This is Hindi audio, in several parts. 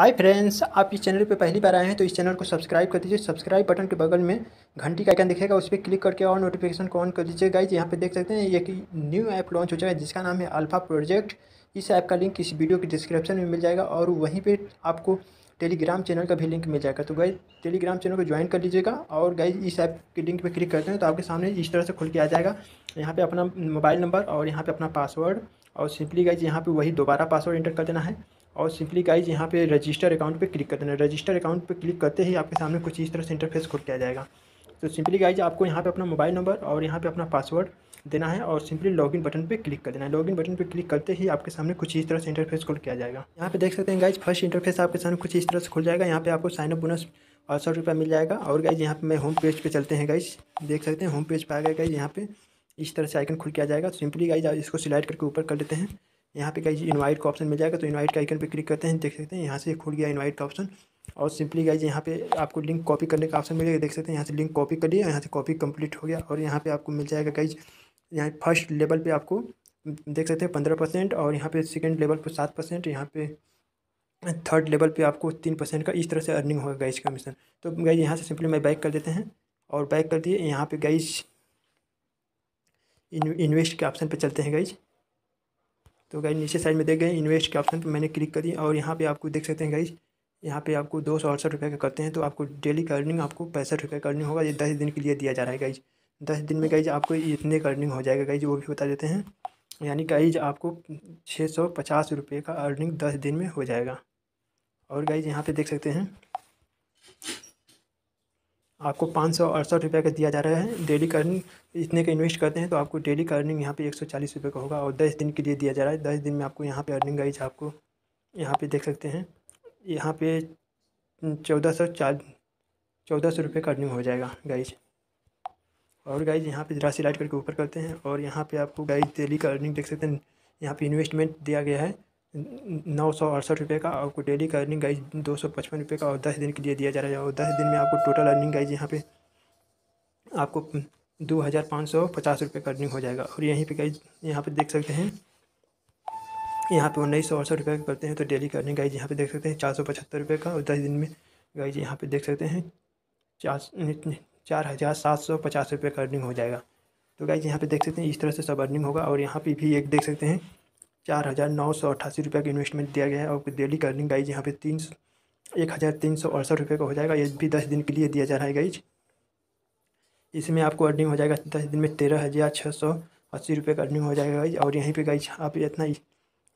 हाय फ्रेंड्स, आप इस चैनल पे पहली बार आए हैं तो इस चैनल को सब्सक्राइब कर दीजिए। सब्सक्राइब बटन के बगल में घंटी का आइकन दिखेगा, उस पर क्लिक करके और नोटिफिकेशन को ऑन कर दीजिए। गाइज़ यहाँ पे देख सकते हैं एक न्यू ऐप लॉन्च हो जाएगा जिसका नाम है अल्फ़ा प्रोजेक्ट इस ऐप का लिंक इस वीडियो के डिस्क्रिप्शन में मिल जाएगा और वहीं पर आपको टेलीग्राम चैनल का भी लिंक मिल जाएगा। तो गाइज़ टेलीग्राम चैनल को ज्वाइन कर लीजिएगा और गाइज़ इस ऐप के लिंक पर क्लिक करते हैं तो आपके सामने इस तरह से खुल के आ जाएगा। यहाँ पर अपना मोबाइल नंबर और यहाँ पर अपना पासवर्ड और सिंपली गाइज़ यहाँ पर वही दोबारा पासवर्ड इंटर कर देना है। और सिंपली गाइज़ यहाँ पे रजिस्टर अकाउंट पे क्लिक कर देना रजिस्टर अकाउंट पे क्लिक करते ही आपके सामने कुछ इस तरह से इंटरफेस खुल किया जाएगा। तो सिंपली गाइज़ आपको यहाँ पे अपना मोबाइल नंबर और यहाँ पे अपना पासवर्ड देना है और सिंपली लॉगिन बटन पे क्लिक कर देना है। लॉगिन बटन पे क्लिक करते ही आपके सामने कुछ इस तरह से इंटरफेस खुल किया जाएगा। यहाँ पे देख सकते हैं गाइज़ फ़र्स्ट इंटरफेस आपके सामने कुछ इस तरह से खुल जाएगा। यहाँ पे आपको साइनअप बोनस अड़सठ रुपये मिल जाएगा। और गाइज़ यहाँ पे मैं होम पेज पे चलते हैं गाइज़ देख सकते हैं होम पेज पे आ गया गाइज़ यहाँ पे इस तरह से आइकन खुल किया जाएगा। सिंपली गाइज़ इसको सिलेक्ट करके ऊपर कर लेते हैं। यहाँ पे गाइज़ इनवाइट का ऑप्शन मिल जाएगा तो इनवाइट का आइकन पे क्लिक करते हैं, देख सकते हैं, यहाँ से खुल गया इनवाइट का ऑप्शन और सिंपली गाइज़ यहाँ पे आपको लिंक कॉपी करने का ऑप्शन मिलेगा, देख सकते हैं, यहाँ से लिंक कॉपी कर लिया, यहाँ से कॉपी कंप्लीट हो गया। और यहाँ पे आपको मिल जाएगा गाइज़ यहाँ फ़र्स्ट लेवल पे आपको, देख सकते हैं, पंद्रह परसेंट, और यहाँ पे सेकेंड लेवल पर सात परसेंट, यहाँ पे थर्ड लेवल पे आपको तीन परसेंट का इस तरह से अर्निंग होगा गाइज़ कमीशन तो गाइज़ यहाँ से सिंपली मैं बैक कर देते हैं, और बैक कर दिए, यहाँ पे गाइज़ इन्वेस्ट के ऑप्शन पे चलते हैं गाइज़ तो गाइज़ नीचे साइड में देख गए इन्वेस्ट के ऑप्शन पे मैंने क्लिक करी और यहाँ पे आपको देख सकते हैं गाइज़ यहाँ पे आपको दो सौ अड़सठ रुपये का करते हैं तो आपको डेली का अर्निंग आपको पैंसठ रुपये का अर्निंग होगा, ये दस दिन के लिए दिया जा रहा है गाइज़ दस दिन में गाइज़ आपको इतने का अर्निंग हो जाएगा गाइज़ वो भी बता देते हैं। यानी गाइज़ आपको छः सौ पचास रुपये का अर्निंग दस दिन में हो जाएगा। और गाइज़ यहाँ पे देख सकते हैं आपको पाँच सौ अड़सठ रुपये का दिया जा रहा है। डेली अर्निंग, इतने का इन्वेस्ट करते हैं तो आपको डेली अर्निंग यहाँ पे एक सौ चालीस रुपये का होगा और दस दिन के लिए दिया जा रहा है। दस दिन में आपको यहाँ पे अर्निंग गाइज़ आपको यहाँ पे देख सकते हैं। यहाँ पे चौदह सौ चार चौदह सौ रुपये का अर्निंग हो जाएगा गाइज़। और गाइज़ यहाँ पे राशि लाइट करके ऊपर करते हैं और यहाँ पे आपको गाइज़ डेली का अर्निंग देख सकते हैं। यहाँ पे इन्वेस्टमेंट दिया गया है। नौ सौ अड़सठ रुपये का आपको डेली का अर्निंग गाइज़ दो सौ पचपन रुपये का और दस दिन के लिए दिया जा रहा है और दस दिन में आपको टोटल अर्निंग गाइज़ यहाँ पे आपको दो हज़ार पाँच सौ पचास रुपये का अर्निंग हो जाएगा। और यहीं पे गाइज़ यहाँ पे देख सकते हैं, यहाँ पे उन्नीस सौ अड़सठ रुपये का करते हैं तो डेली का अर्निंग गाइज़ यहाँ पे देख सकते हैं चार सौ पचहत्तर रुपये का और दस दिन में गाइज़ यहाँ पे देख सकते हैं चार चार हज़ार सात सौ पचास रुपये का अर्निंग हो जाएगा। तो गाइज़ यहाँ पे देख सकते हैं इस तरह से सब अर्निंग होगा और यहाँ पे भी एक देख सकते हैं चार हज़ार नौ सौ अट्ठासी रुपये का इन्वेस्टमेंट दिया गया है और डेली का अर्निंग गाइज़ यहाँ पे तीन एक हज़ार तीन सौ अड़सठ रुपये का हो जाएगा। ये भी दस दिन के लिए दिया जा रहा है गाइज़ इसमें आपको अर्निंग हो जाएगा दस दिन में तेरह हज़ार छः सौ अस्सी रुपये का अर्निंग हो जाएगा गाइज़ और यहीं पर गाइज़ आप इतना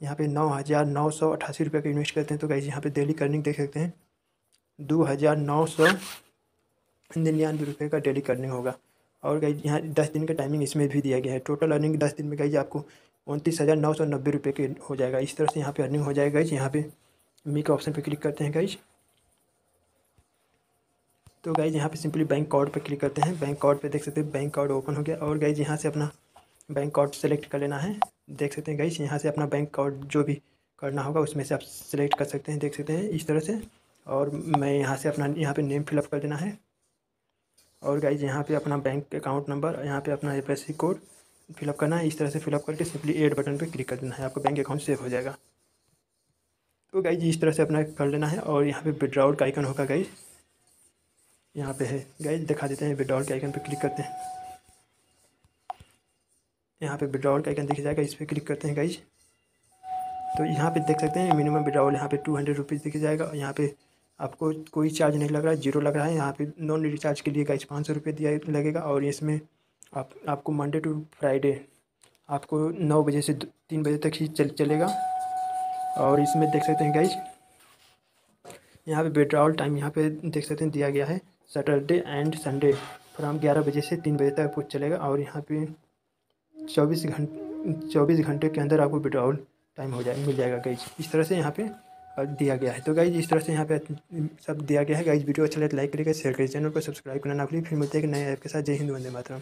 यहाँ पे नौ हज़ार नौ सौ अट्ठासी रुपये का इन्वेस्ट करते हैं तो गाइज़ यहाँ पे डेली का अर्निंग देख सकते हैं। दो हज़ार नौ सौ निन्यानवे रुपये का डेली अर्निंग होगा। और गाइज़ यहाँ दस दिन का टाइमिंग इसमें भी दिया गया है। टोटल अर्निंग दस दिन में गाइज़ आपको उनतीस हज़ार नौ सौ नब्बे रुपये के हो जाएगा। इस तरह से यहाँ पे अर्निंग हो जाएगा गाइज़ यहाँ पे मी के ऑप्शन पे क्लिक करते हैं गाइज़ तो गाइज़ यहाँ पे सिंपली बैंक कार्ड पे क्लिक करते हैं। बैंक कार्ड पे देख सकते हैं बैंक कार्ड ओपन हो गया। और गाइज़ यहाँ से अपना बैंक कार्ड सेलेक्ट कर लेना है। देख सकते हैं गाइज़ यहाँ से अपना बैंक कार्ड जो भी करना होगा, उसमें से आप सेलेक्ट कर सकते हैं। देख सकते हैं इस तरह से। और मैं यहाँ से अपना, यहाँ पर नेम फिलअप कर देना है। और गाइज़ यहाँ पर अपना बैंक अकाउंट नंबर यहाँ पर अपना एफ़ कोड फिलअप करना है। इस तरह से फिलअप करके सिंपली एड बटन पर क्लिक कर देना है। आपका बैंक अकाउंट सेव हो जाएगा। तो गाइज़ इस तरह से अपना कर लेना है और यहाँ पे विड्रॉल का आइकन होगा गाइज़ यहाँ पे है। गाइज़ दिखा देते हैं विड्रॉल के आइकन पे क्लिक करते हैं। यहाँ पे विड्रॉल का आइकन दिख जाएगा। इस पर क्लिक करते हैं गाइज़ तो यहाँ पे देख सकते हैं मिनिमम विड्रॉल यहाँ पे टू हंड्रेड रुपीज़ दिख जाएगा। और यहाँ पे आपको कोई चार्ज नहीं लग रहा। है ज़ीरो लग रहा है। यहाँ पे नॉन रिचार्ज के लिए गाइज़ पाँच सौ रुपये दिया लगेगा। और इसमें आप, आपको मंडे टू फ्राइडे आपको नौ बजे से तीन बजे तक ही चल, चलेगा। और इसमें देख सकते हैं गाइज़ यहाँ पे विड्रॉल टाइम यहाँ पे देख सकते हैं दिया गया है। सैटरडे एंड संडे फ्राम ग्यारह बजे से तीन बजे तक आपको चलेगा और यहाँ पे चौबीस घंटे चौबीस घंटे के अंदर आपको विड्रॉल टाइम हो जाए, मिल जाएगा गाइज़ इस तरह से यहाँ पे दिया गया है। तो गाइज़ इस तरह से यहाँ पे सब दिया गया है। गाइज़ वीडियो अच्छा लगे लाइक करिएगा शेयर करिए चैनल को सब्सक्राइब करना ना भूलिए। फिर मिलते हैं एक नए ऐप के साथ। जय हिंद, वंदे मातरम।